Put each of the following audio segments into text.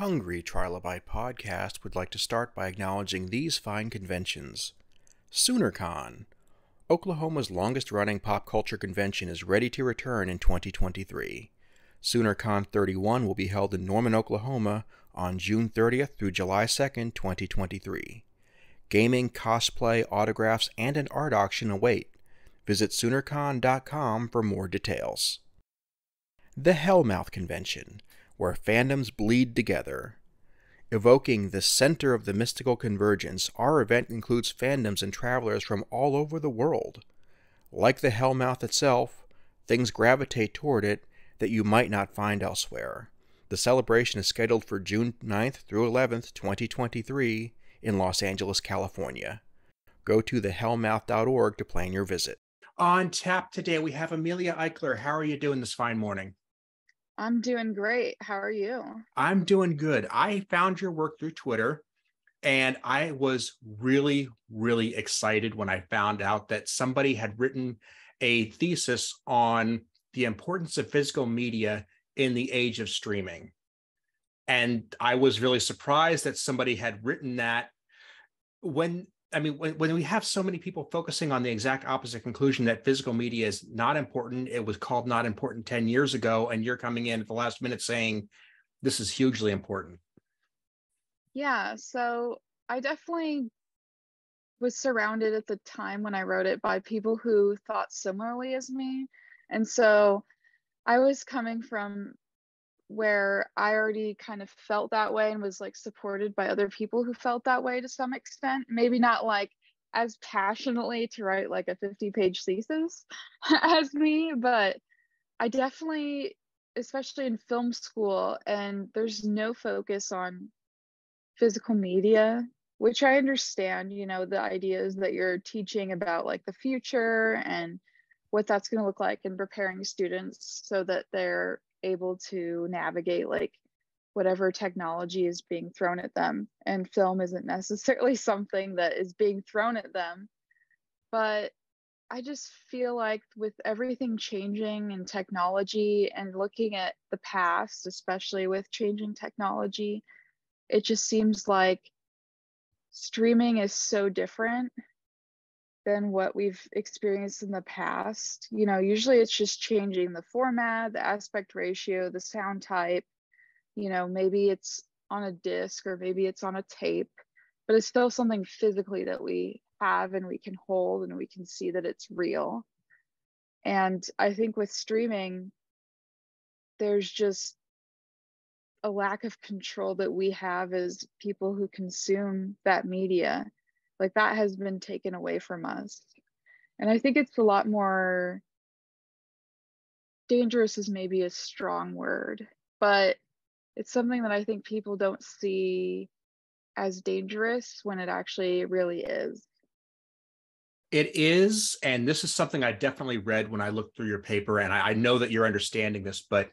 Hungry Trilobyte podcast would like to start by acknowledging these fine conventions. SoonerCon, Oklahoma's longest running pop culture convention, is ready to return in 2023. SoonerCon 31 will be held in Norman, Oklahoma on June 30th through July 2nd, 2023. Gaming, cosplay, autographs, and an art auction await. Visit SoonerCon.com for more details. The Hellmouth Convention where fandoms bleed together. Evoking the center of the mystical convergence, our event includes fandoms and travelers from all over the world. Like the Hellmouth itself, things gravitate toward it that you might not find elsewhere. The celebration is scheduled for June 9th through 11th, 2023, in Los Angeles, California. Go to thehellmouth.org to plan your visit. On tap today, we have Amelia Eichler. How are you doing this fine morning? I'm doing great. How are you? I'm doing good. I found your work through Twitter and I was really, really excited when I found out that somebody had written a thesis on the importance of physical media in the age of streaming. And I was really surprised that somebody had written that when I mean, when, when we have so many people focusing on the exact opposite conclusion that physical media is not important, it was called not important 10 years ago, and you're coming in at the last minute saying this is hugely important. Yeah. So I definitely was surrounded at the time when I wrote it by people who thought similarly as me. And so I was coming from where I already kind of felt that way and was like supported by other people who felt that way to some extent. Maybe not like as passionately to write like a 50 page thesis as me, but I definitely, especially in film school, and there's no focus on physical media, which I understand, you know, the idea is that you're teaching about like the future and what that's going to look like and preparing students so that they're able to navigate like whatever technology is being thrown at them. And film isn't necessarily something that is being thrown at them. But i just feel like with everything changing in technology and looking at the past especially with changing technology it just seems like streaming is so different than what we've experienced in the past. You know, usually it's just changing the format, the aspect ratio, the sound type. You know, maybe it's on a disc or maybe it's on a tape, but it's still something physically that we have and we can hold and we can see that it's real. And I think with streaming, there's just a lack of control that we have as people who consume that media like that has been taken away from us. And i think it's a lot more dangerous is maybe a strong word but it's something that i think people don't see as dangerous when it actually really is. It is and this is something i definitely read when i looked through your paper and I, I know that you're understanding this but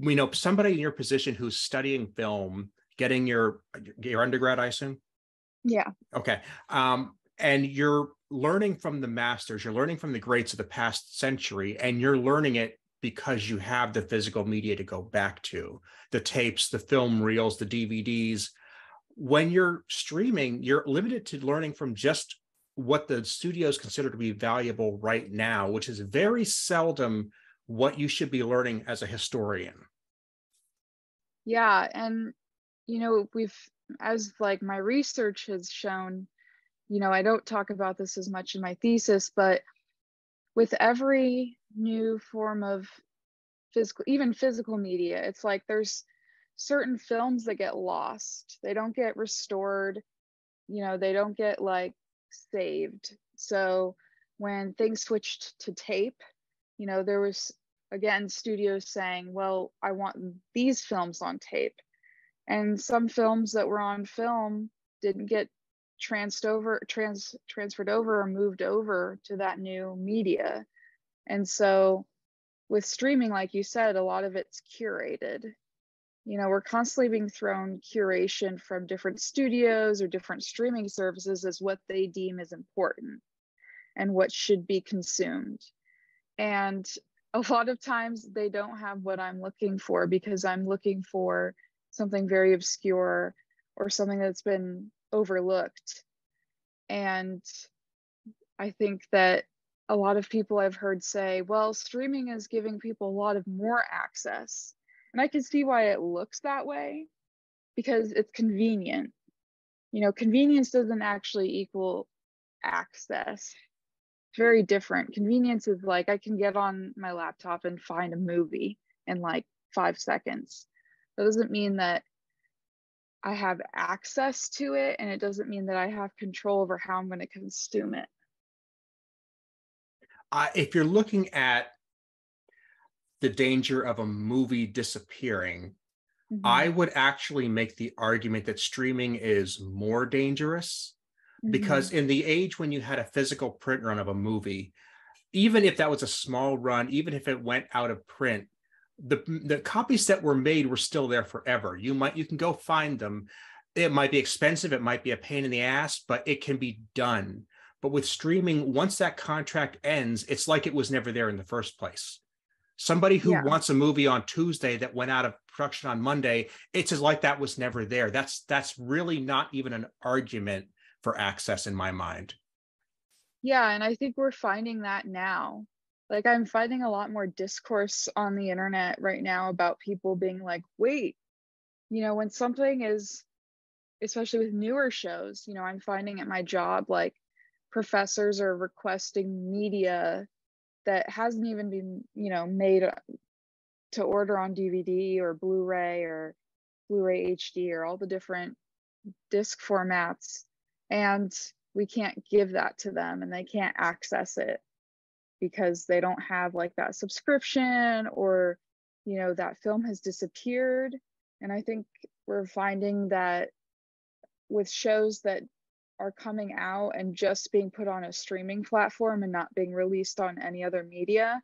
you know somebody in your position who's studying film getting your your undergrad i assume yeah. Okay. Um, and you're learning from the masters, you're learning from the greats of the past century, and you're learning it because you have the physical media to go back to the tapes, the film reels, the DVDs. When you're streaming, you're limited to learning from just what the studios consider to be valuable right now, which is very seldom what you should be learning as a historian. Yeah. And, you know, we've as like my research has shown, you know, I don't talk about this as much in my thesis, but with every new form of physical, even physical media, it's like there's certain films that get lost. They don't get restored, you know, they don't get like saved. So when things switched to tape, you know, there was again studios saying, well, I want these films on tape and some films that were on film didn't get transferred over trans transferred over or moved over to that new media. And so with streaming like you said a lot of it's curated. You know we're constantly being thrown curation from different studios or different streaming services as what they deem is important and what should be consumed. And a lot of times they don't have what i'm looking for because i'm looking for something very obscure or something that's been overlooked. And I think that a lot of people I've heard say, well, streaming is giving people a lot of more access. And I can see why it looks that way because it's convenient. You know, convenience doesn't actually equal access. It's very different. Convenience is like I can get on my laptop and find a movie in like five seconds. That doesn't mean that I have access to it, and it doesn't mean that I have control over how I'm going to consume it. Uh, if you're looking at the danger of a movie disappearing, mm-hmm. I would actually make the argument that streaming is more dangerous mm-hmm. because in the age when you had a physical print run of a movie, even if that was a small run, even if it went out of print, the the copies that were made were still there forever. You might you can go find them. It might be expensive, it might be a pain in the ass, but it can be done. But with streaming, once that contract ends, it's like it was never there in the first place. Somebody who yeah. wants a movie on Tuesday that went out of production on Monday, it's as like that was never there. That's that's really not even an argument for access in my mind. Yeah, and I think we're finding that now. Like I'm finding a lot more discourse on the internet right now about people being like, "Wait, you know, when something is especially with newer shows, you know, I'm finding at my job like professors are requesting media that hasn't even been you know made to order on dvd or blu-ray or blu-ray hd or all the different disc formats and we can't give that to them and they can't access it because they don't have like that subscription or you know that film has disappeared. And i think we're finding that with shows that are coming out and just being put on a streaming platform and not being released on any other media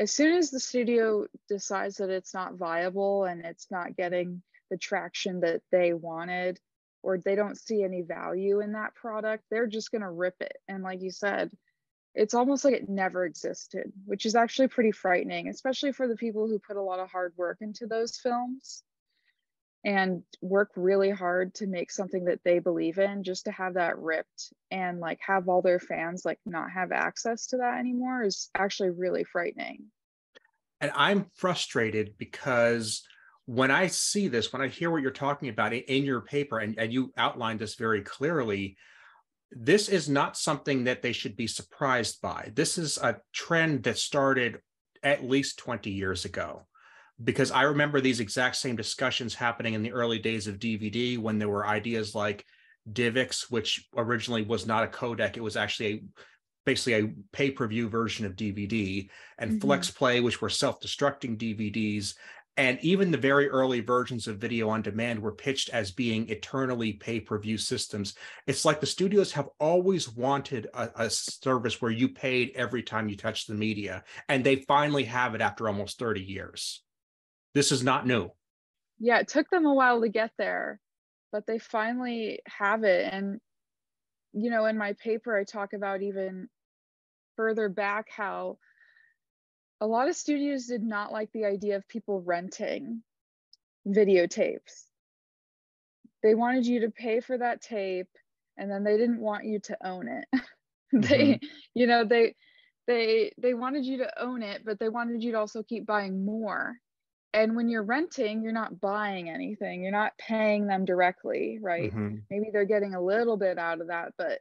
as soon as the studio decides that it's not viable and it's not getting the traction that they wanted or they don't see any value in that product they're just going to rip it. And like you said it's almost like it never existed which is actually pretty frightening especially for the people who put a lot of hard work into those films and work really hard to make something that they believe in just to have that ripped and like have all their fans like not have access to that anymore is actually really frightening. And i'm frustrated because when i see this when i hear what you're talking about in your paper and, and you outlined this very clearly this is not something that they should be surprised by this is a trend that started at least 20 years ago because I remember these exact same discussions happening in the early days of DVD when there were ideas like DivX, which originally was not a codec, it was actually a basically a pay-per-view version of DVD, and mm-hmm. FlexPlay, which were self-destructing DVDs. And even the very early versions of video on demand were pitched as being eternally pay per view systems. It's like the studios have always wanted a, a, service where you paid every time you touched the media, and they finally have it after almost 30 years. This is not new. Yeah, it took them a while to get there, but they finally have it. And, you know, in my paper, I talk about even further back how a lot of studios did not like the idea of people renting videotapes. They wanted you to pay for that tape and then they didn't want you to own it. they, mm-hmm. you know, they they they wanted you to own it, but they wanted you to also keep buying more and when you're renting you're not buying anything you're not paying them directly right mm-hmm. maybe they're getting a little bit out of that but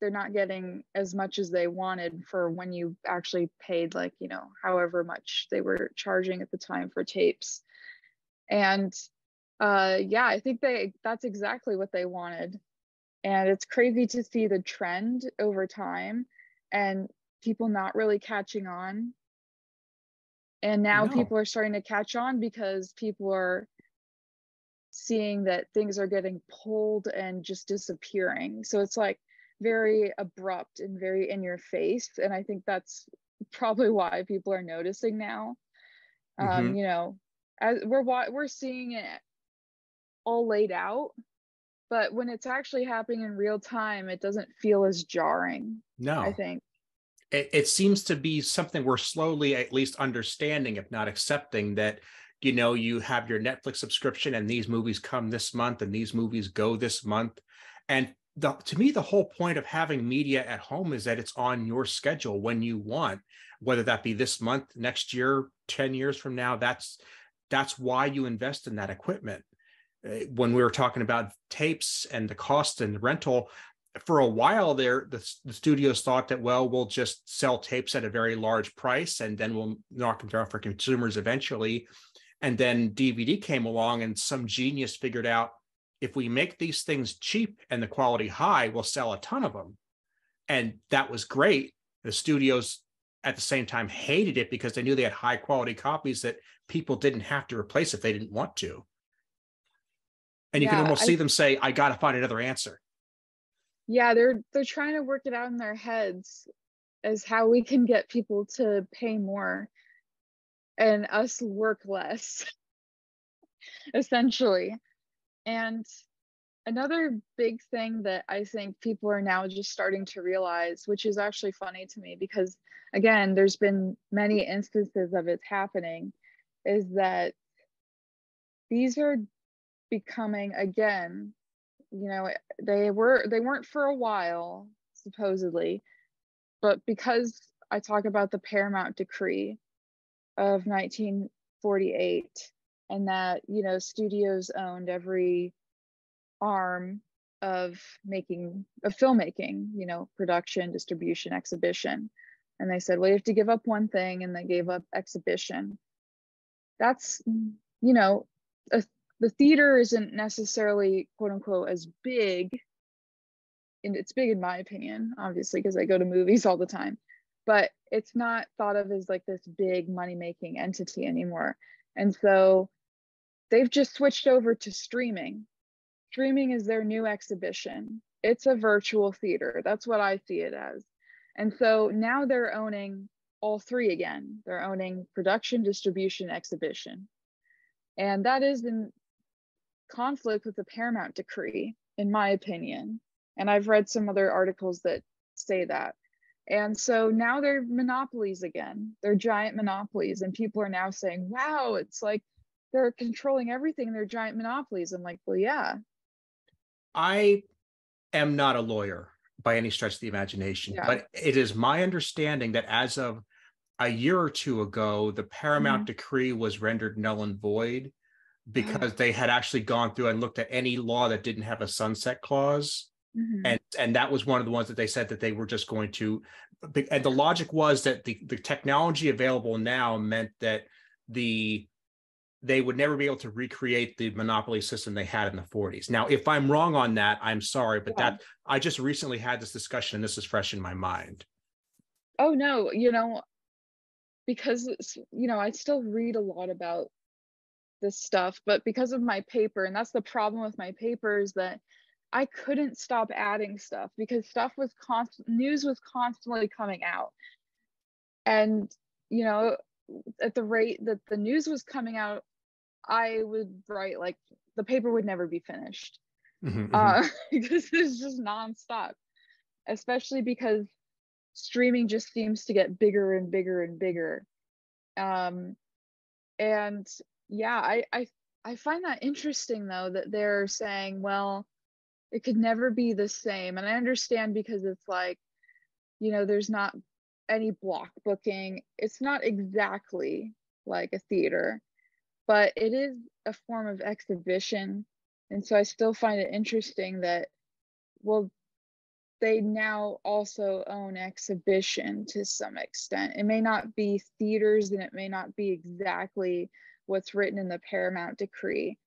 they're not getting as much as they wanted for when you actually paid like you know however much they were charging at the time for tapes. And uh yeah i think they that's exactly what they wanted. And it's crazy to see the trend over time and people not really catching on. And now no. people are starting to catch on because people are seeing that things are getting pulled and just disappearing. So it's like very abrupt and very in your face and i think that's probably why people are noticing now. Um, mm-hmm. you know as we're we're seeing it all laid out but when it's actually happening in real time it doesn't feel as jarring no. i think. It, it seems to be something we're slowly at least understanding, if not accepting, that you know you have your netflix subscription and these movies come this month and these movies go this month. And the, to me the whole point of having media at home is that it's on your schedule when you want whether that be this month next year 10 years from now that's that's why you invest in that equipment. Uh, when we were talking about tapes and the cost and the rental for a while there the, the, studios thought that well we'll just sell tapes at a very large price and then we'll knock them down for consumers eventually. And then dvd came along and some genius figured out if we make these things cheap and the quality high we'll sell a ton of them. And that was great. The studios at the same time hated it because they knew they had high quality copies that people didn't have to replace if they didn't want to. And you yeah, can almost I, see them say i got to find another answer. Yeah they're they're trying to work it out in their heads as how we can get people to pay more and us work less essentially and another big thing that i think people are now just starting to realize which is actually funny to me because again there's been many instances of it happening is that these are becoming again you know they were they weren't for a while supposedly but because i talk about the paramount decree of 1948 and that you know studios owned every arm of making of filmmaking you know production distribution exhibition. And they said well you have to give up one thing and they gave up exhibition. That's you know a the theater isn't necessarily quote unquote as big and it's big in my opinion obviously because i go to movies all the time but it's not thought of as like this big money making entity anymore. And so they've just switched over to streaming streaming is their new exhibition it's a virtual theater that's what i see it as and so now they're owning all three again they're owning production distribution exhibition and that is in conflict with the Paramount Decree, in my opinion. And I've read some other articles that say that. And so now they're monopolies again. They're giant monopolies. And people are now saying, wow, it's like they're controlling everything. They're giant monopolies. I'm like, well, yeah. I am not a lawyer by any stretch of the imagination, yeah. but it is my understanding that as of a year or two ago, the Paramount mm-hmm. decree was rendered null and void because they had actually gone through and looked at any law that didn't have a sunset clause. Mm-hmm. And and that was one of the ones that they said that they were just going to and the logic was that the, the technology available now meant that the they would never be able to recreate the monopoly system they had in the 40s. Now, if I'm wrong on that, I'm sorry, but yeah. that I just recently had this discussion and this is fresh in my mind. Oh no, you know, because you know, I still read a lot about this stuff but because of my paper and that's the problem with my papers that i couldn't stop adding stuff because stuff was constant news was constantly coming out and you know at the rate that the news was coming out i would write like the paper would never be finished mm-hmm, uh, mm-hmm. because it's just nonstop especially because streaming just seems to get bigger and bigger and bigger um, and yeah, I, I I find that interesting though that they're saying, well, it could never be the same. And I understand because it's like, you know, there's not any block booking. It's not exactly like a theater, but it is a form of exhibition. And so I still find it interesting that, well, they now also own exhibition to some extent. It may not be theaters and it may not be exactly what's written in the paramount decree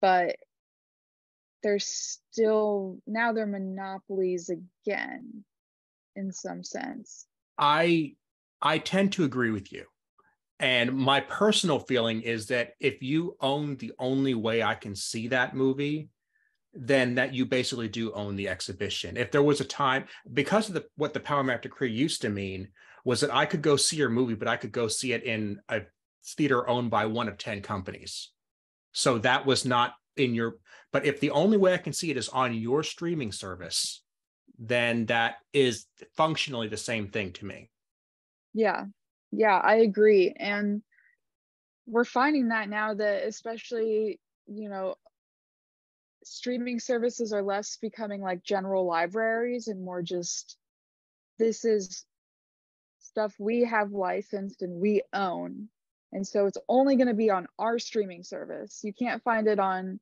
but they're still now they're monopolies again in some sense i i tend to agree with you and my personal feeling is that if you own the only way i can see that movie then that you basically do own the exhibition if there was a time because of the what the paramount decree used to mean was that i could go see your movie but i could go see it in a theater owned by one of 10 companies. So that was not in your, but if the only way I can see it is on your streaming service, then that is functionally the same thing to me. Yeah. Yeah, I agree. And we're finding that now that especially you know streaming services are less becoming like general libraries and more just this is stuff we have licensed and we own and so it's only going to be on our streaming service you can't find it on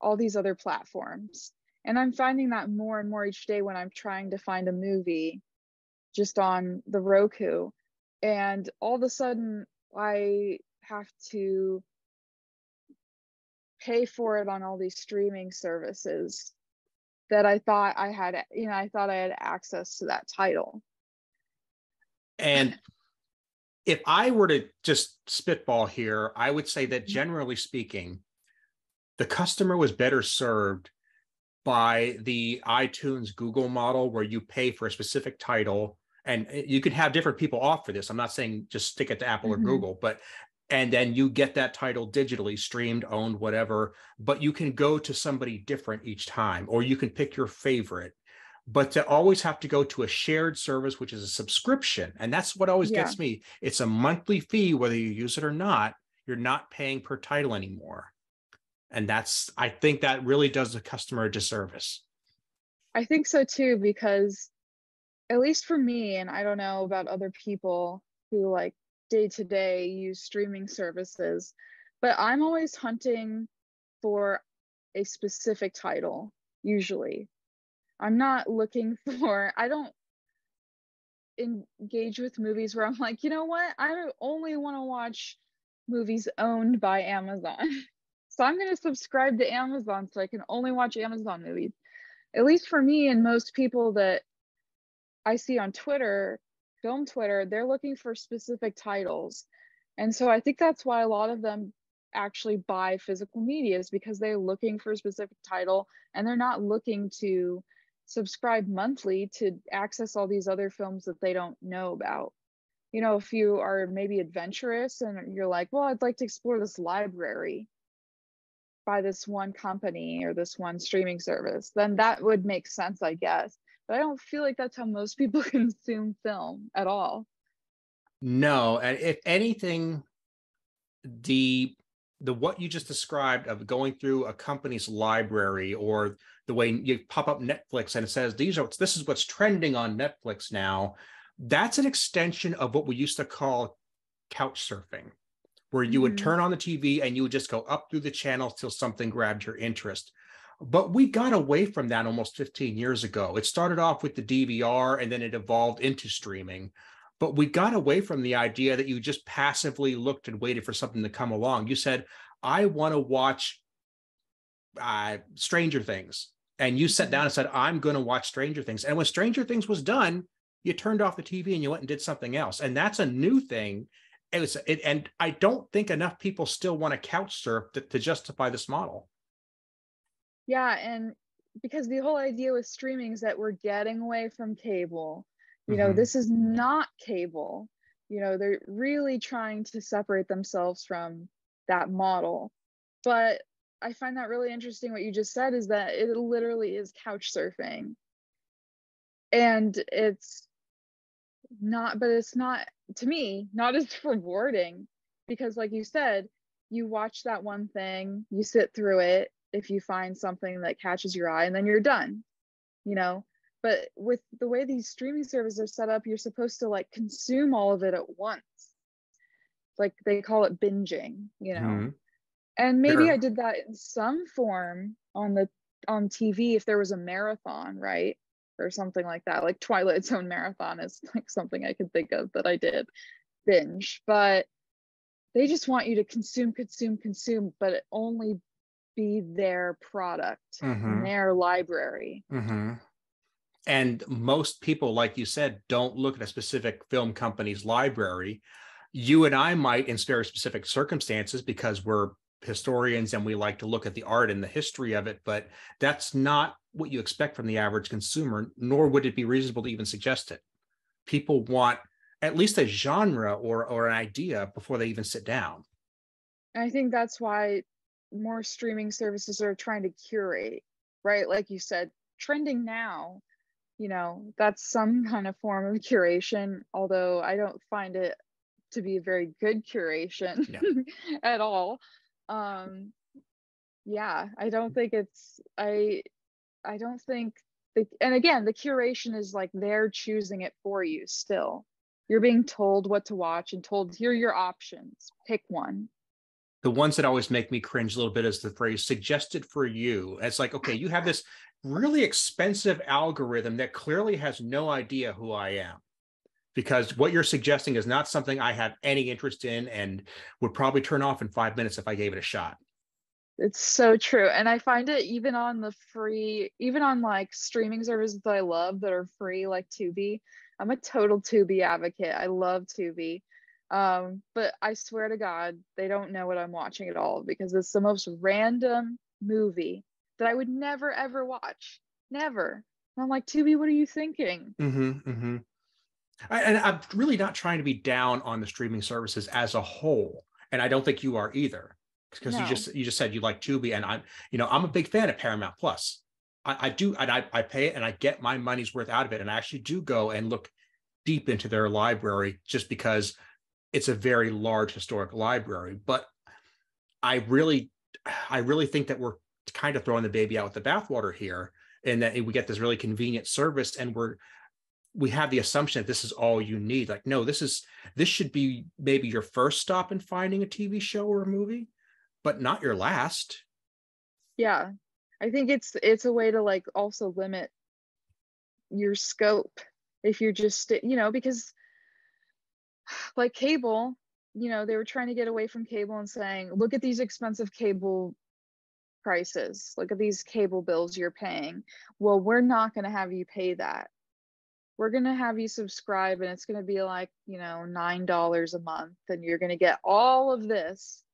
all these other platforms and i'm finding that more and more each day when i'm trying to find a movie just on the roku and all of a sudden i have to pay for it on all these streaming services that I thought I had, you know, I thought I had access to that title. And if I were to just spitball here, I would say that mm-hmm. generally speaking, the customer was better served by the iTunes Google model where you pay for a specific title and eh, you can have different people offer this. I'm not saying just stick it to Apple mm-hmm. or Google, but and then you get that title digitally streamed owned whatever but you can go to somebody different each time or you can pick your favorite but to always have to go to a shared service which is a subscription and that's what always yeah. gets me it's a monthly fee whether you use it or not you're not paying per title anymore and that's i think that really does the customer a disservice i think so too because at least for me and i don't know about other people who like day to day use streaming services, but I'm always hunting for a specific title, usually. I'm not looking for, I don't engage with movies where I'm like, you know what? I only want to watch movies owned by Amazon. so I'm going to subscribe to Amazon so I can only watch Amazon movies. At least for me and most people that I see on Twitter, film Twitter, they're looking for specific titles. And so I think that's why a lot of them actually buy physical media is because they're looking for a specific title and they're not looking to subscribe monthly to access all these other films that they don't know about. You know, if you are maybe adventurous and you're like, well, I'd like to explore this library by this one company or this one streaming service, then that would make sense, I guess but I don't feel like that's how most people consume film at all. No, and if anything, the the what you just described of going through a company's library or the way you pop up Netflix and it says these are this is what's trending on Netflix now, that's an extension of what we used to call couch surfing, where you mm-hmm. would turn on the TV and you would just go up through the channels till something grabbed your interest. But we got away from that almost 15 years ago. It started off with the DVR and then it evolved into streaming. But we got away from the idea that you just passively looked and waited for something to come along. You said, I want to watch uh, Stranger Things. And you sat mm-hmm. down and said, I'm going to watch Stranger Things. And when Stranger Things was done, you turned off the TV and you went and did something else. And that's a new thing. It was, it, and I don't think enough people still want to couch surf to, to justify this model. Yeah, and because the whole idea with streaming is that we're getting away from cable. You know, mm-hmm. this is not cable. You know, they're really trying to separate themselves from that model. But I find that really interesting what you just said is that it literally is couch surfing. And it's not, but it's not, to me, not as rewarding because, like you said, you watch that one thing, you sit through it, if you find something that catches your eye and then you're done you know? But with the way these streaming services are set up you're supposed to like consume all of it at once. Like they call it binging you know? Mm-hmm. and maybe sure. i did that in some form on the on tv if there was a marathon right? Or something like that. Like twilight zone marathon is like something i could think of that i did binge. But they just want you to consume consume consume but only be their product, mm-hmm. their library. Mm-hmm. And most people, like you said, don't look at a specific film company's library. You and I might, in very specific circumstances, because we're historians and we like to look at the art and the history of it, but that's not what you expect from the average consumer, nor would it be reasonable to even suggest it. People want at least a genre or or an idea before they even sit down. I think that's why more streaming services are trying to curate, right? Like you said, trending now, you know, that's some kind of form of curation, although I don't find it to be a very good curation Yeah. at all. Um, yeah, I don't think it's I I don't think the and again the curation is like they're choosing it for you still. You're being told what to watch and told here are your options. Pick one. The ones that always make me cringe a little bit is the phrase suggested for you. It's like, okay, you have this really expensive algorithm that clearly has no idea who I am because what you're suggesting is not something I have any interest in and would probably turn off in five minutes if I gave it a shot. It's so true. And I find it even on the free, even on like streaming services that I love that are free, like Tubi. I'm a total Tubi advocate. I love Tubi. Um, but I swear to God, they don't know what I'm watching at all because it's the most random movie that I would never ever watch. Never. And I'm like, Tubi, what are you thinking? Mm-hmm, mm-hmm. I, and I'm really not trying to be down on the streaming services as a whole, and I don't think you are either, because you just you just said you like Tubi, and I'm you know I'm a big fan of Paramount Plus. I, I do, and I, I pay it, and I get my money's worth out of it, and I actually do go and look deep into their library just because it's a very large historic library. But I really, I really think that we're kind of throwing the baby out with the bathwater here, and that we get this really convenient service, and we're we have the assumption that this is all you need. Like, no, this is this should be maybe your first stop in finding a TV show or a movie, but not your last. Yeah. I think it's it's a way to like also limit your scope if you're just you know because like cable you know they were trying to get away from cable and saying look at these expensive cable prices. Look at these cable bills you're paying. Well we're not going to have you pay that. We're going to have you subscribe and it's going to be like you know nine dollars a month and you're going to get all of this.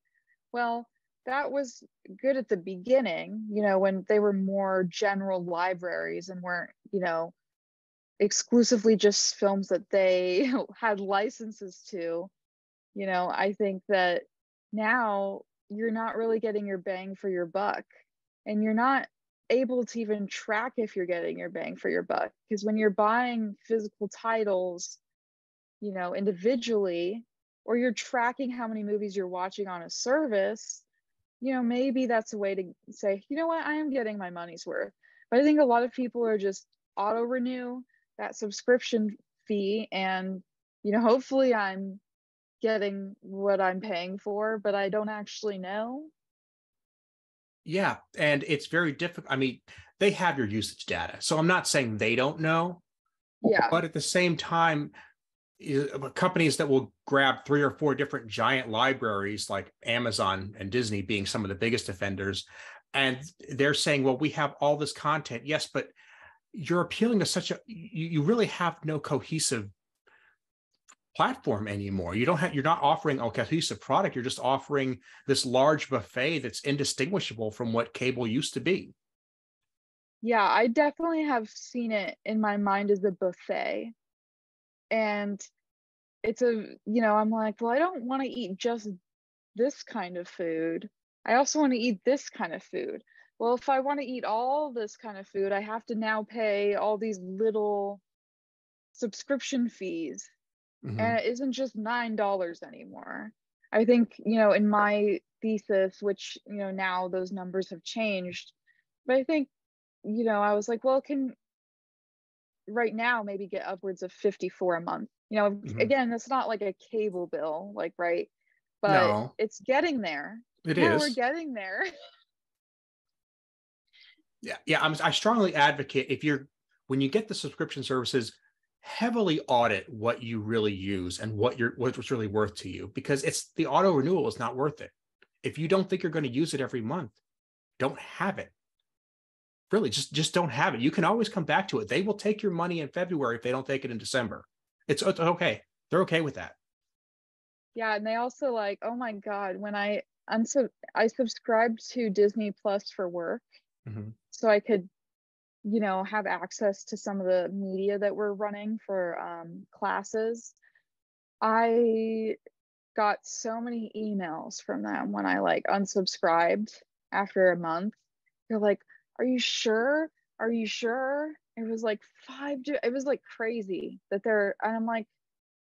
Well that was good at the beginning you know when they were more general libraries and weren't you know exclusively just films that they had licenses to you know i think that now you're not really getting your bang for your buck and you're not able to even track if you're getting your bang for your buck because when you're buying physical titles you know individually or you're tracking how many movies you're watching on a service you know maybe that's a way to say you know what? I am getting my money's worth. But i think a lot of people are just auto renew that subscription fee and you know hopefully i'm getting what i'm paying for but i don't actually know Yeah, and it's very difficult. I mean, they have your usage data, so I'm not saying they don't know, yeah but at the same time, uh, companies that will grab three or four different giant libraries, like Amazon and Disney, being some of the biggest offenders, and they're saying, "Well, we have all this content." Yes, but you're appealing to such a you, you really have no cohesive platform anymore. You don't have you're not offering a cohesive product. You're just offering this large buffet that's indistinguishable from what cable used to be. Yeah, I definitely have seen it in my mind as a buffet. And it's a, you know, I'm like, well, I don't want to eat just this kind of food. I also want to eat this kind of food. Well, if I want to eat all this kind of food, I have to now pay all these little subscription fees. Mhm. And it isn't just $9 anymore. I think, you know, in my thesis, which, you know, now those numbers have changed, but I think you know, I was like, well, can right now maybe get upwards of 54 a month. You know, Mhm. again, that's not like a cable bill, like right, but No. it's getting there. It yeah, is. we're getting there. Yeah, yeah. I'm, I strongly advocate if you're when you get the subscription services, heavily audit what you really use and what you're what's really worth to you because it's the auto renewal is not worth it. If you don't think you're going to use it every month, don't have it. Really, just just don't have it. You can always come back to it. They will take your money in February if they don't take it in December. It's, it's okay. They're okay with that. yeah, and they also like, oh my god, when I unsub I subscribed to Disney Plus for work, Mhm. so I could, you know, have access to some of the media that we're running for um, classes. I got so many emails from them when I like unsubscribed after a month. They're like, "Are you sure? Are you sure?" It was like five. It was like crazy that they're, and I'm like,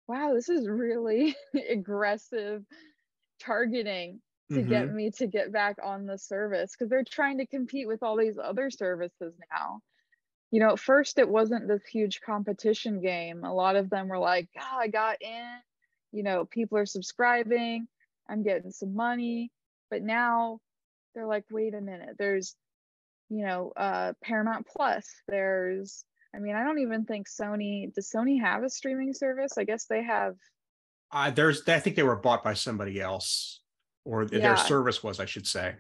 wow, this is really aggressive targeting to Mm-hmm. get me to get back on the service because they're trying to compete with all these other services now. You know, at first it wasn't this huge competition game. A lot of them were like, oh, I got in, you know, people are subscribing, I'm getting some money. But now they're like, wait a minute, there's, you know, uh, Paramount Plus, there's, I mean, I don't even think Sony, does Sony have a streaming service? I guess they have Uh, there's, I think they were bought by somebody else, or their service was, I should say.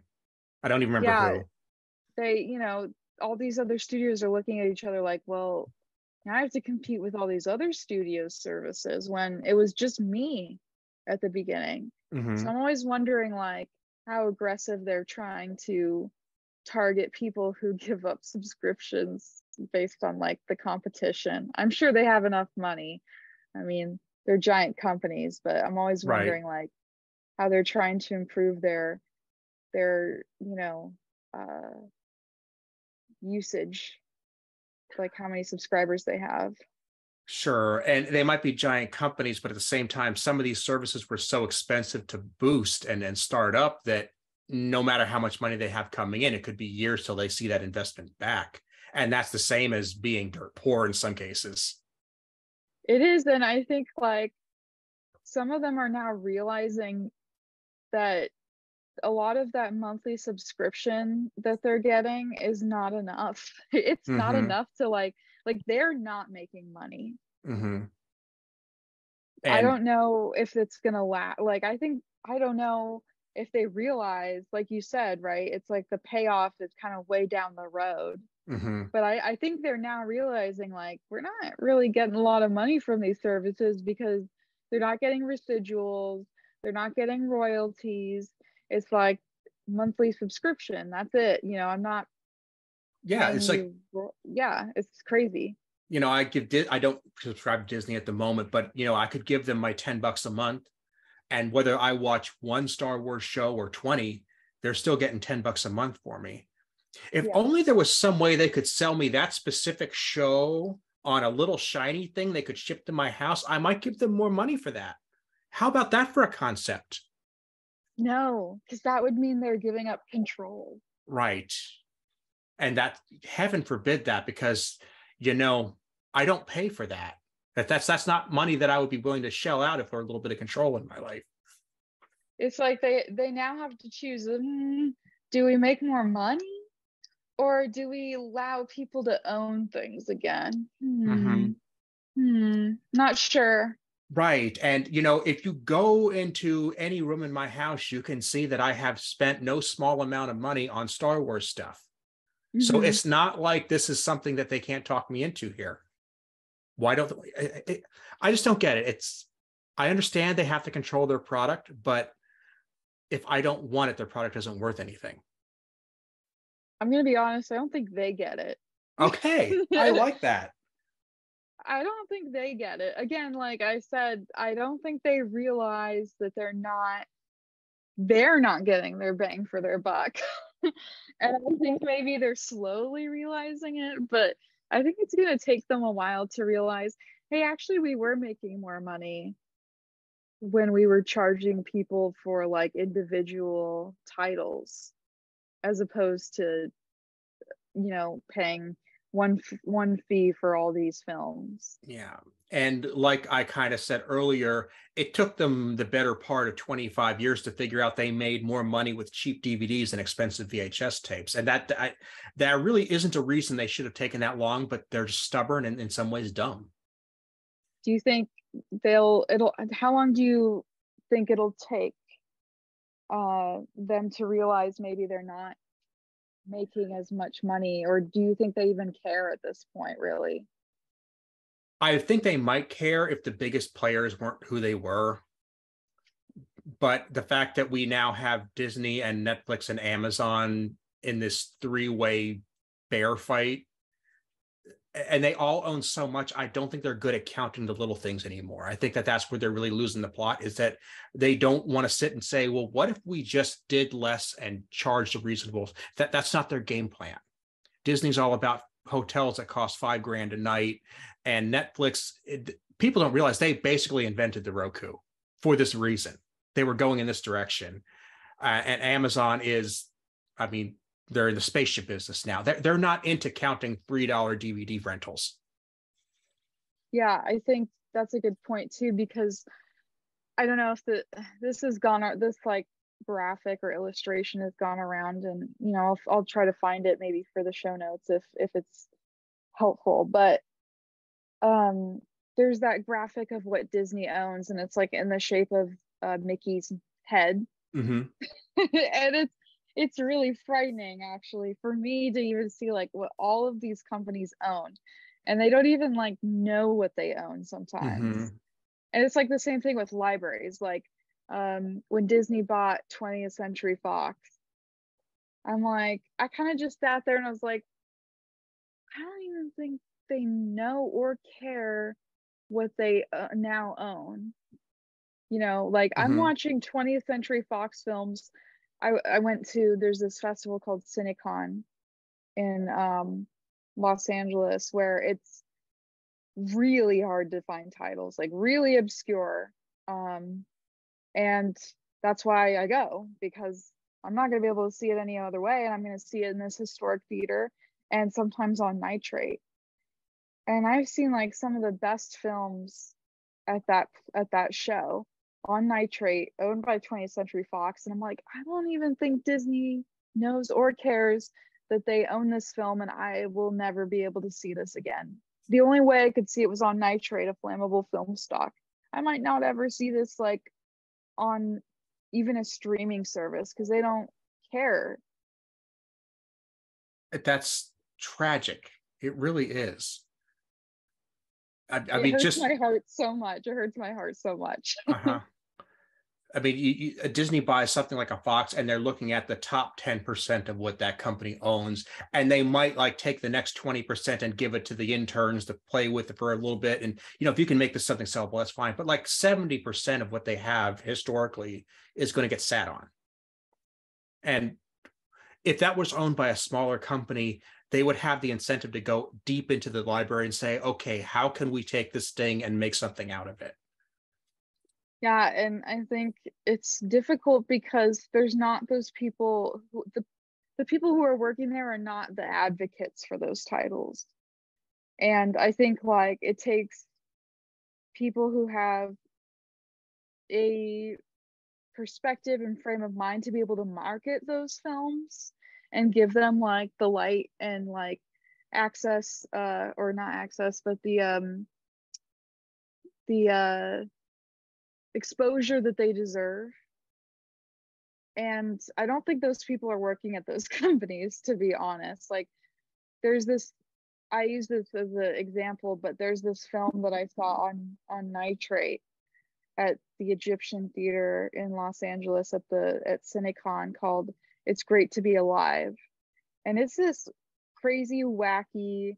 I don't even remember Yeah. who. they, you know, all these other studios are looking at each other like, well, now I have to compete with all these other studios services when it was just me at the beginning. Mhm. So I'm always wondering like how aggressive they're trying to target people who give up subscriptions based on like the competition. I'm sure they have enough money. I mean, they're giant companies, but I'm always Right. wondering like how they're trying to improve their their, you know, uh usage like how many subscribers they have. Sure. And they might be giant companies, but at the same time, some of these services were so expensive to boost and, and start up that no matter how much money they have coming in, it could be years till they see that investment back. And that's the same as being dirt poor in some cases. It is, and I think like some of them are now realizing that a lot of that monthly subscription that they're getting is not enough. It's not Mhm. enough to like like they're not making money. Mhm. I don't know if it's gonna last. Like I think I don't know if they realize, like you said, right? It's like the payoff is kind of way down the road. Mhm. but I, I think they're now realizing like we're not really getting a lot of money from these services because they're not getting residuals they're not getting royalties it's like monthly subscription that's it you know i'm not yeah, it's like ro- yeah it's crazy you know, I give Di- I don't subscribe to Disney at the moment, but you know, I could give them my 10 bucks a month. And whether I watch one Star Wars show or 20, they're still getting 10 bucks a month for me. If Yeah. only there was some way they could sell me that specific show on a little shiny thing they could ship to my house, I might give them more money for that. How about that for a concept? no because that would mean they're giving up control Right. And that heaven forbid that because you know, I don't pay for that. That that's that's not money that I would be willing to shell out if there were a little bit of control in my life. it's like they they now have to choose mm, do we make more money or do we allow people to own things again hmm. Mhm. Hmm. not sure Right. And you know, if you go into any room in my house, you can see that I have spent no small amount of money on Star Wars stuff. So Mhm. it's not like this is something that they can't talk me into here. Why don't I, I- I just don't get it. It's I understand they have to control their product, but if I don't want it, their product isn't worth anything. i'm gonna be honest i don't think they get it Okay. I like that. I don't think they get it. Again like i said i don't think they realize that they're not they're not getting their bang for their buck. And i think maybe they're slowly realizing it but i think it's going to take them a while to realize hey actually we were making more money when we were charging people for like individual titles as opposed to you know paying one one fee for all these films Yeah. And like I kind of said earlier, it took them the better part of 25 years to figure out they made more money with cheap DVDs than expensive VHS tapes. And that I, that really isn't a reason they should have taken that long, but they're stubborn and in some ways dumb. do you think they'll it'll how long do you think it'll take uh them to realize maybe they're not making as much money or do you think they even care at this point really I think they might care if the biggest players weren't who they were. But the fact that we now have Disney and Netflix and Amazon in this three way bear fight, and they all own so much, I don't think they're good at counting the little things anymore. I think that that's where they're really losing the plot is that they don't want to sit and say, well, what if we just did less and charged a reasonable? That that's not their game plan. Disney's all about hotels that cost five grand a night and Netflix, it, people don't realize they basically invented the Roku for this reason. They were going in this direction. Uh, and Amazon is, I mean, they're in the spaceship business now. They're, they're not into counting $3 DVD rentals. Yeah, I think that's a good point too, because I don't know if the this has gone this like graphic or illustration has gone around and you know I'll, I'll try to find it maybe for the show notes if if it's helpful but um there's that graphic of what Disney owns and it's like in the shape of uh, Mickey's head mm-hmm. and it's it's really frightening actually for me to even see like what all of these companies own and they don't even like know what they own sometimes mm-hmm. and it's like the same thing with libraries like um, when Disney bought 20th Century Fox. I'm like, I kind of just sat there and I was like, I don't even think they know or care what they uh, now own. You know, like mm-hmm. I'm watching 20th Century Fox films. I, I went to, there's this festival called CineCon in um, Los Angeles where it's really hard to find titles, like really obscure. Um, and that's why I go because I'm not going to be able to see it any other way. And I'm going to see it in this historic theater and sometimes on nitrate. And I've seen like some of the best films at that at that show on nitrate owned by 20th century fox and i'm like i don't even think disney knows or cares that they own this film and i will never be able to see this again the only way i could see it was on nitrate a flammable film stock i might not ever see this like on even a streaming service because they don't care. That's tragic. It really is. I, I it mean, hurts just my heart so much. It hurts my heart so much. uh-huh. I mean, you, you, Disney buys something like a Fox, and they're looking at the top ten percent of what that company owns, and they might like take the next twenty percent and give it to the interns to play with it for a little bit. And you know, if you can make this something sellable, that's fine. But like seventy percent of what they have historically is going to get sat on. And if that was owned by a smaller company, they would have the incentive to go deep into the library and say, okay, how can we take this thing and make something out of it? Yeah, and I think it's difficult because there's not those people who the the people who are working there are not the advocates for those titles. And I think like it takes people who have a perspective and frame of mind to be able to market those films and give them like the light and like access uh or not access but the um the uh exposure that they deserve. And I don't think those people are working at those companies, to be honest. Like, there's this, I use this as an example, but there's this film that I saw on on Nitrate at the Egyptian Theater in Los Angeles at the at CineCon called "It's Great to Be Alive," and it's this crazy, wacky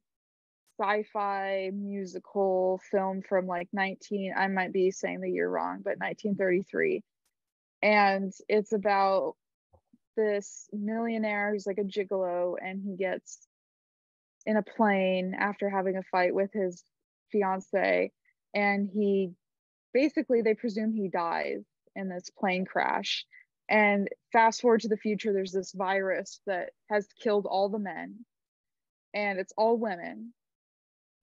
sci-fi musical film from like 19 I might be saying the year wrong but 1933 and it's about this millionaire who's like a gigolo and he gets in a plane after having a fight with his fiance and he basically they presume he dies in this plane crash. And fast forward to the future there's this virus that has killed all the men and it's all women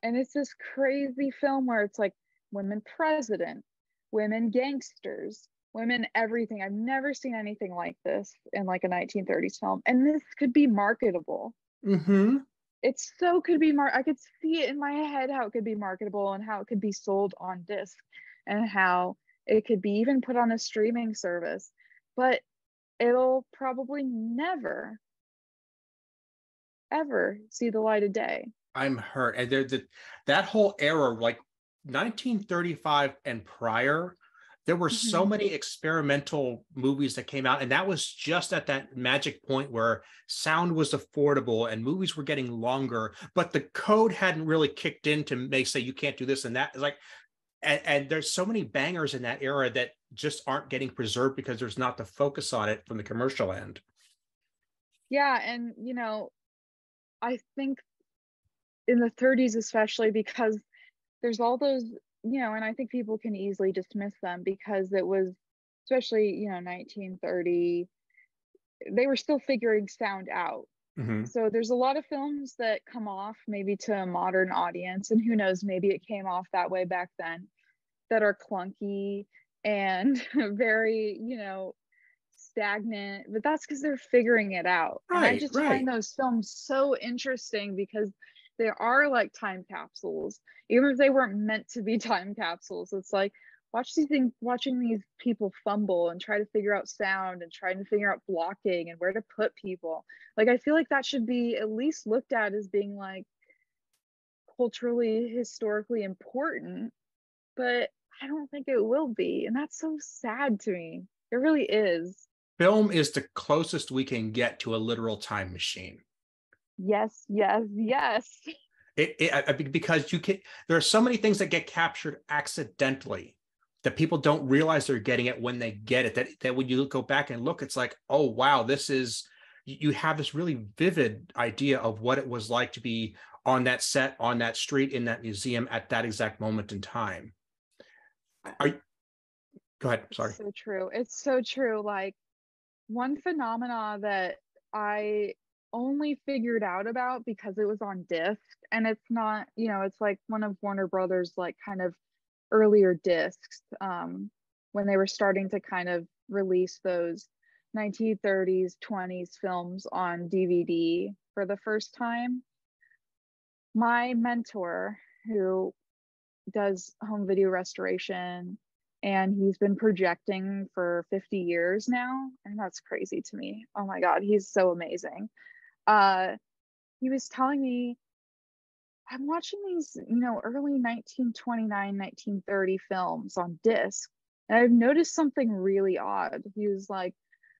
and it's this crazy film where it's like women president women gangsters women everything. I've never seen anything like this in like a 1930s film. And this could be marketable. Mm-hmm. it so could be mar i could see it in my head how it could be marketable and how it could be sold on disc and how it could be even put on a streaming service. But it'll probably never ever see the light of day I'm hurt. And there, the, that whole era, like 1935 and prior, there were mm-hmm. so many experimental movies that came out, and that was just at that magic point where sound was affordable and movies were getting longer, but the code hadn't really kicked in to make say you can't do this and that. It's like, and, and there's so many bangers in that era that just aren't getting preserved because there's not the focus on it from the commercial end. Yeah, and you know, I think in the 30s especially because there's all those you know, and I think people can easily dismiss them because it was, especially, you know, 1930, they were still figuring sound out. Mm-hmm. So there's a lot of films that come off maybe to a modern audience, and who knows, maybe it came off that way back then, that are clunky and very, you know, stagnant. But that's because they're figuring it out. and I just right. find those films so interesting because they are like time capsules, even if they weren't meant to be time capsules. It's like watch these things, watching these people fumble and try to figure out sound and trying to figure out blocking and where to put people. Like I feel like that should be at least looked at as being like culturally, historically important, but I don't think it will be. And that's so sad to me. It really is. Film is the closest we can get to a literal time machine. Yes, yes, yes. It, it because you can. There are so many things that get captured accidentally that people don't realize they're getting it when they get it. That that when you go back and look, it's like, oh wow, this is. You have this really vivid idea of what it was like to be on that set, on that street, in that museum at that exact moment in time. Are you, go ahead. It's Sorry. so true. It's so true. Like one phenomena that I only figured out about because it was on disc and it's not, you know, it's like one of Warner Brothers like kind of earlier discs um when they were starting to kind of release those 1930s 20s films on DVD for the first time. My mentor who does home video restoration and he's been projecting for 50 years now and that's crazy to me oh my god he's so amazing uh he was telling me i'm watching these you know early 1929 1930 films on disc and i've noticed something really odd. He was like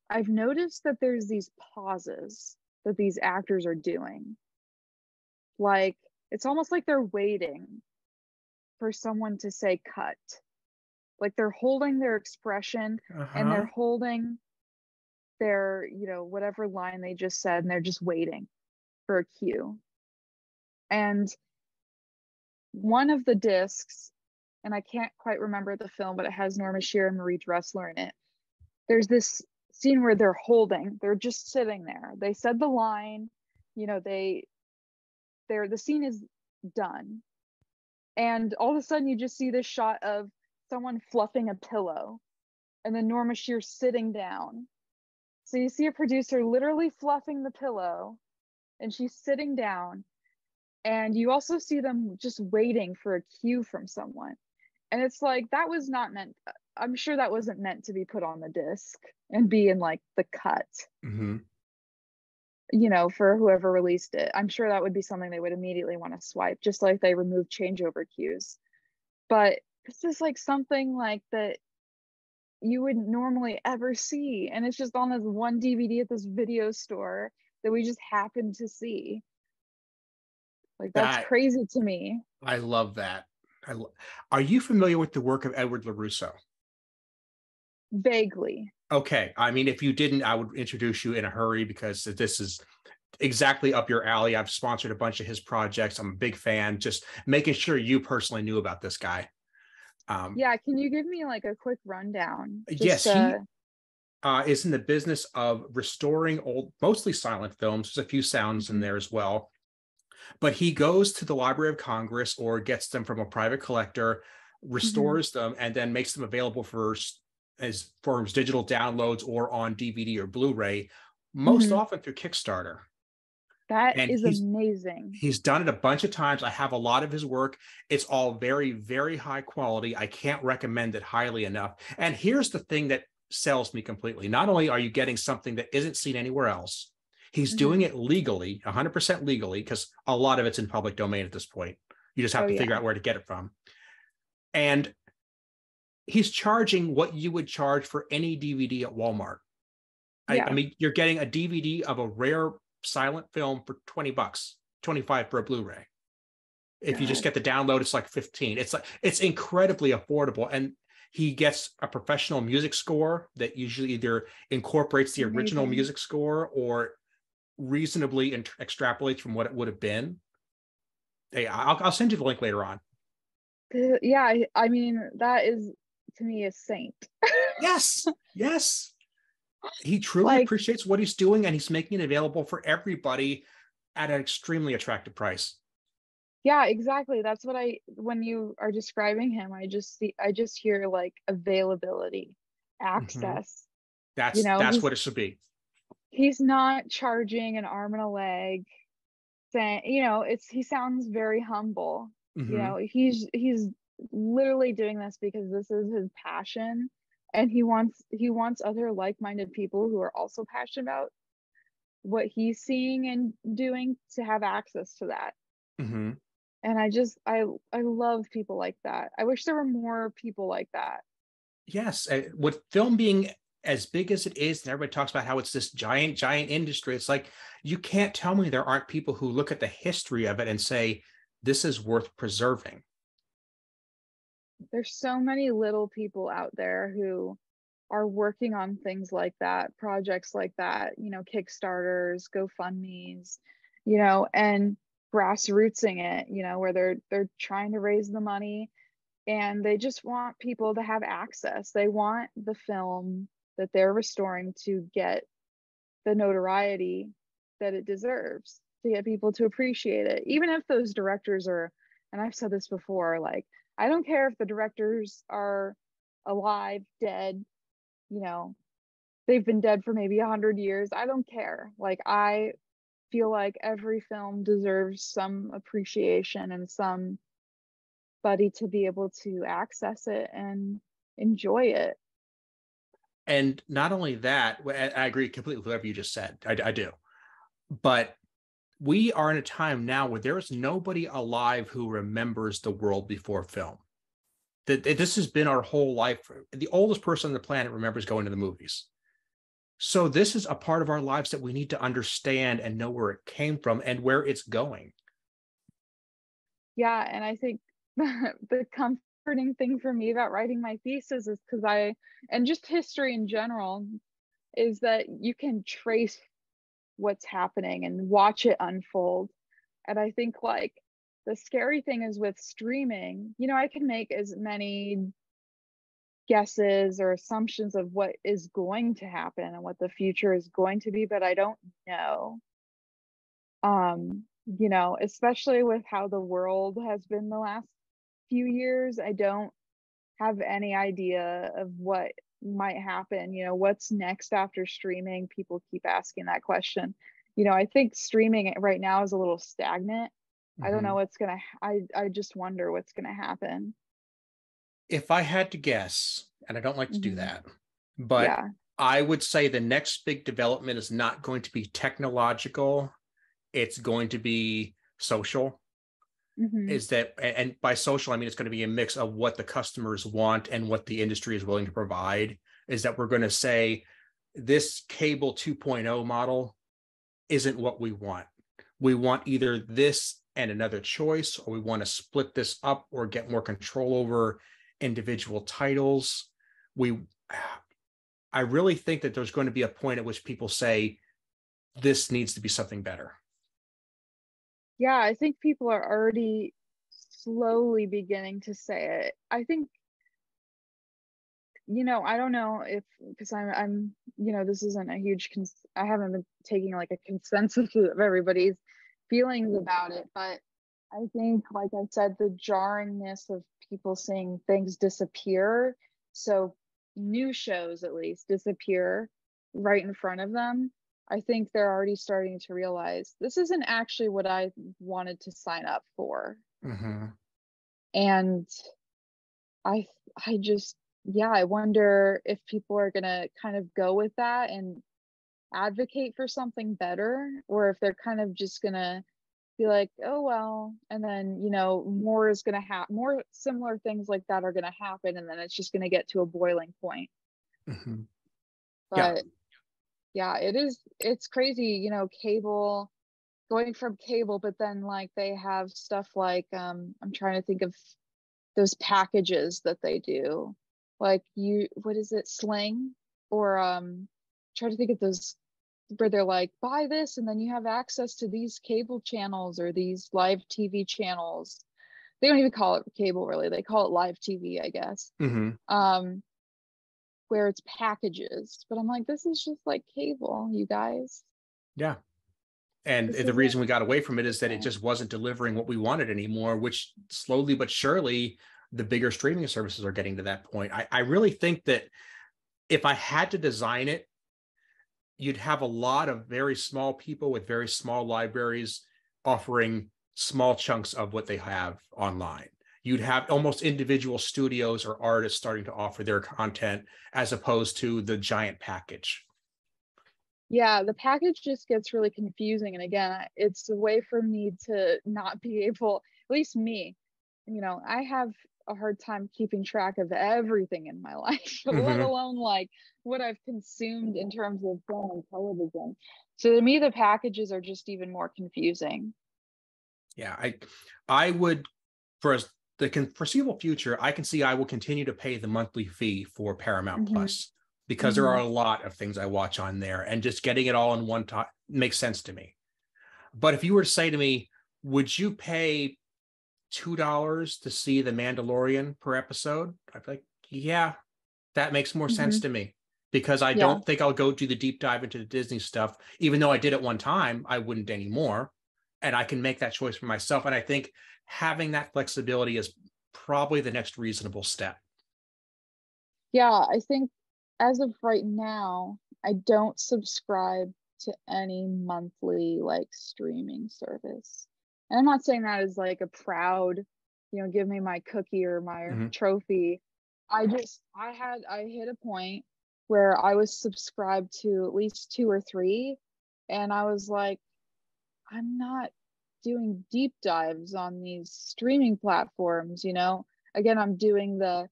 i've noticed that there's these pauses that these actors are doing. Like it's almost like they're waiting for someone to say cut. Like they're holding their expression and Uh-huh. they're holding their you know whatever line they just said and they're just waiting for a cue. And one of the discs and i can't quite remember the film but it has norma Shearer and marie dressler in it. There's this scene where they're holding they're just sitting there. They said the line you know they they're the scene is done. And all of a sudden you just see this shot of someone fluffing a pillow and then Norma Shear sitting down. So you see a producer literally fluffing the pillow and she's sitting down. And you also see them just waiting for a cue from someone. And it's like that was not meant, I'm sure that wasn't meant to be put on the disc and be in like the cut, Mhm. you know, for whoever released it. I'm sure that would be something they would immediately want to swipe, just like they remove changeover cues. But this is like something like that you wouldn't normally ever see. And it's just on this one DVD at this video store that we just happened to see. Like that's That- crazy to me. I love that. I lo- Are you familiar with the work of Edward Lorusso? Vaguely. Okay. I mean, if you didn't, I would introduce you in a hurry because this is exactly up your alley. I've sponsored a bunch of his projects. I'm a big fan. Just making sure you personally knew about this guy. Um, Yeah, can you give me like a quick rundown? Yes, Just, he- uh, is in the business of restoring old, mostly silent films. There's a few sounds in Mhm. there as well. But he goes to the Library of Congress or gets them from a private collector, restores them, and then makes them available for as forms digital downloads or on DVD or Blu-ray, most Mhm. often through Kickstarter. That and is he's- amazing. He's done it a bunch of times. I have a lot of his work. It's all very, very high quality. I can't recommend it highly enough. And here's the thing that sells me completely. Not only are you getting something that isn't seen anywhere else, he's Mhm. doing it legally, 100% legally, because a lot of it's in public domain at this point. You just have Oh, to figure yeah. out where to get it from. And he's charging what you would charge for any DVD at Walmart. I, I mean, you're getting a DVD of a rare silent film for 20 bucks, 25 for a Blu-ray. If you just get the download, it's like 15. It's like it's incredibly affordable. And he gets a professional music score that usually either incorporates the original Amazing. music score or reasonably int- extrapolates from what it would have been. Hey, I'll, I'll send you the link later on. yeah, I, I mean that is to me a saint. yes, yes. He truly Like- appreciates what he's doing and he's making it available for everybody at an extremely attractive price. yeah, exactly. That's what I when you are describing him, I just see I just hear like availability, access. That's know, that's what it should be. He's not charging an arm and a leg saying, you know, it's he sounds very humble. Mhm. You know, he's he's literally doing this because this is his passion and he wants he wants other like-minded people who are also passionate about what he's seeing and doing to have access to that. Mhm. and i just i i love people like that i wish there were more people like that Yes, with film being as big as it is, and everybody talks about how it's this giant, giant industry. It's like you can't tell me there aren't people who look at the history of it and say this is worth preserving. There's so many little people out there who are working on things like that projects like that you know kickstarters gofundme's you know and grassrootsing it you know where they're they're trying to raise the money and they just want people to have access. They want the film that they're restoring to get the notoriety that it deserves to get people to appreciate it. Even if those directors are and i've said this before like i don't care if the directors are alive dead you know they've been dead for maybe a 100 years i don't care like i feel like every film deserves some appreciation and somebody to be able to access it and enjoy it And not only that, I I agree completely with whatever you just said. I, I do. But we are in a time now where there is nobody alive who remembers the world before film. That this has been our whole life. The oldest person on the planet remembers going to the movies. So this is a part of our lives that we need to understand and know where it came from and where it's going. yeah and i think the comforting thing for me about writing my thesis is because i and just history in general is that you can trace what's happening and watch it unfold. And i think like the scary thing is with streaming you know i can make as many guesses or assumptions of what is going to happen and what the future is going to be but i don't know. Um you know especially with how the world has been the last few years i don't have any idea of what might happen you know what's next after streaming people keep asking that question you know i think streaming right now is a little stagnant i don't Mm-hmm. know what's gonna i i just wonder what's gonna happen If I had to guess, and I don't like to do Mhm. that, but yeah I would say the next big development is not going to be technological. It's going to be social. Mhm. Is that, and by social, I mean it's going to be a mix of what the customers want and what the industry is willing to provide. Is that we're going to say this cable 2.0 model isn't what we want. We want either this and another choice, or we want to split this up or get more control over individual titles. We, I really think that there's going to be a point at which people say this needs to be something better. Yeah i think people are already slowly beginning to say it. I think you know i don't know if because i'm i'm you know this isn't a huge cons- i haven't been taking like a consensus of everybody's feelings about it but i think like i said the jarringness of people seeing things disappear so new shows at least disappear right in front of them i think they're already starting to realize this isn't actually what i wanted to sign up for Mhm. and i i just yeah i wonder if people are going to kind of go with that and advocate for something better or if they're kind of just going to be like oh well and then you know more is going to happen more similar things like that are going to happen and then it's just going to get to a boiling point Mhm. but Yeah. Yeah. it is it's crazy you know cable going from cable but then like they have stuff like um i'm trying to think of those packages that they do like you what is it sling or um try to think of those where they're like buy this and then you have access to these cable channels or these live tv channels they don't even call it cable really. They call it live TV, I guess. Mm-hmm. Um, where it's packages, but I'm like, this is just like cable, you guys. Yeah. And This the reason it. we got away from it is that it just wasn't delivering what we wanted anymore, which slowly but surely the bigger streaming services are getting to that point. I, I really think that if I had to design it, you'd have a lot of very small people with very small libraries offering small chunks of what they have online. You'd have almost individual studios or artists starting to offer their content as opposed to the giant package. Yeah, the package just gets really confusing. And again, it's a way for me to not be able, at least me, you know, I have a hard time keeping track of everything in my life, let Mhm. alone like what I've consumed in terms of film and television. So to me, the packages are just even more confusing. Yeah, I I would for as the con- foreseeable future, I can see I will continue to pay the monthly fee for Paramount Mhm. Plus because there are a lot of things I watch on there, and just getting it all in one time makes sense to me. But if you were to say to me, would you pay two dollars to see The Mandalorian per episode? I'd be like, yeah, that makes more sense to me because I Yeah. don't think I'll go do the deep dive into the Disney stuff, even though I did it one time, I wouldn't anymore. And I can make that choice for myself. And I think having that flexibility is probably the next reasonable step. Yeah, I think as of right now, I don't subscribe to any monthly like streaming service. And I'm not saying that as like a proud, you know, give me my cookie or my Mhm. trophy. I just I had I hit a point where I was subscribed to at least two or three and I was like I'm not doing deep dives on these streaming platforms, you know. Again, I'm doing the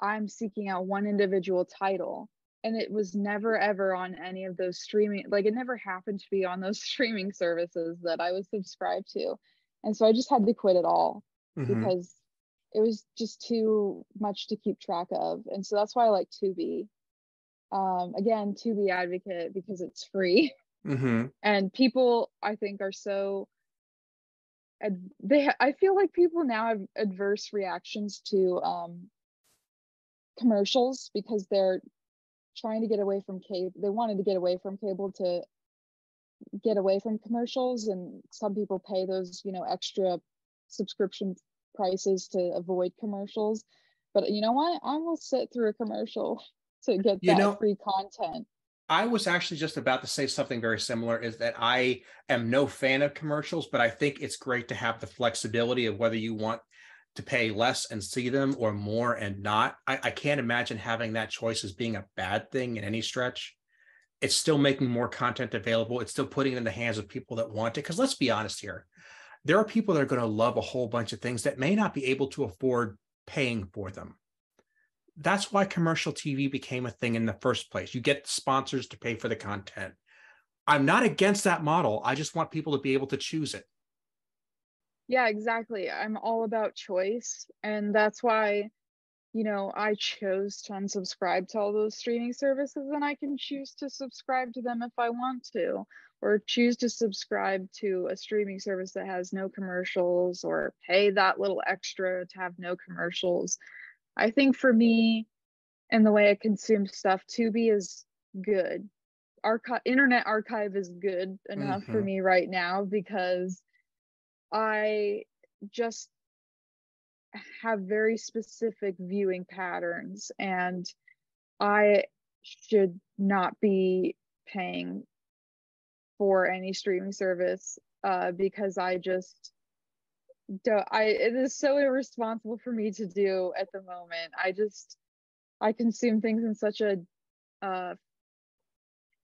I'm seeking out one individual title. And it was never ever on any of those streaming, like it never happened to be on those streaming services that I was subscribed to. And so I just had to quit it all Mhm. because it was just too much to keep track of. And so that's why I like Tubi. Um, again, Tubi advocate because it's free. Mhm. and people i think are so they i feel like people now have adverse reactions to um commercials because they're trying to get away from cable they wanted to get away from cable to get away from commercials and some people pay those you know extra subscription prices to avoid commercials. But you know what? I will sit through a commercial to get You that know- free content I was actually just about to say something very similar is that I am no fan of commercials, but I think it's great to have the flexibility of whether you want to pay less and see them or more and not. I, I can't imagine having that choice as being a bad thing in any stretch. It's still making more content available. It's still putting it in the hands of people that want it. Because let's be honest here, there are people that are going to love a whole bunch of things that may not be able to afford paying for them that's why commercial TV became a thing in the first place. You get sponsors to pay for the content. I'm not against that model. I just want people to be able to choose it. Yeah, exactly. I'm all about choice. And that's why, you know, I chose to unsubscribe to all those streaming services and I can choose to subscribe to them if I want to, or choose to subscribe to a streaming service that has no commercials or pay that little extra to have no commercials. I think for me and the way I consume stuff, Tubi is good. Archive Internet Archive is good enough for Mhm. me right now because I just have very specific viewing patterns and I should not be paying for any streaming service uh, because I just don't I it is so irresponsible for me to do at the moment. I just I consume things in such a uh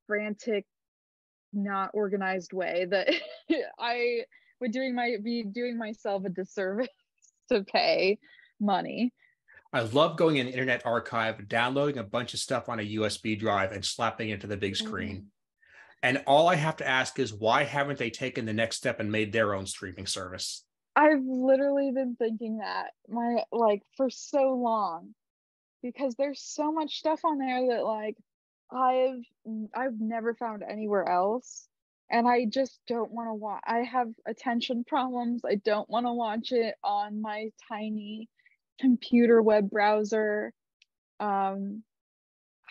frantic not organized way that I would doing my be doing myself a disservice to pay money. I love going in the Internet Archive, downloading a bunch of stuff on a USB drive and slapping it into the big screen. And all I have to ask is why haven't they taken the next step and made their own streaming service? I've literally been thinking that my like for so long because there's so much stuff on there that like I've I've never found anywhere else and I just don't want to watch. I have attention problems. I don't want to watch it on my tiny computer web browser. Um,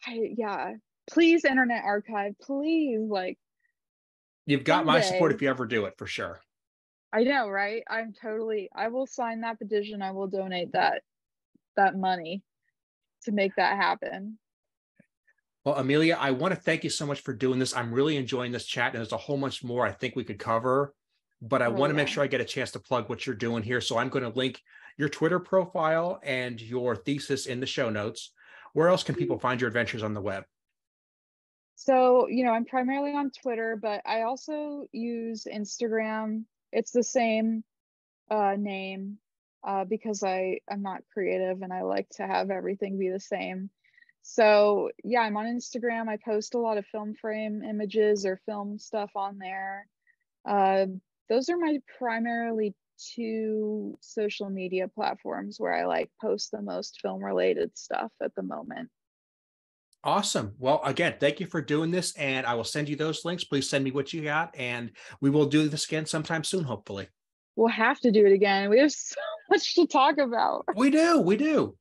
I yeah, please Internet Archive, please like. You've got my support if you ever do it for sure. I know, right? I'm totally. I will sign that petition. I will donate that that money to make that happen. Well, Amelia, I want to thank you so much for doing this. I'm really enjoying this chat, and there's a whole bunch more I think we could cover. But I oh, want to yeah. make sure I get a chance to plug what you're doing here. So I'm going to link your Twitter profile and your thesis in the show notes. Where else can people mm-hmm. find your adventures on the web? So, you know, I'm primarily on Twitter, but I also use Instagram. It's the same uh, name uh, because I I'm not creative and I like to have everything be the same. So yeah, I'm on Instagram. I post a lot of film frame images or film stuff on there. Uh, those are my primarily two social media platforms where I like post the most film related stuff at the moment. Awesome. Well, again, thank you for doing this. And I will send you those links. Please send me what you got. And we will do this again sometime soon, hopefully. We'll have to do it again. We have so much to talk about. We do. We do.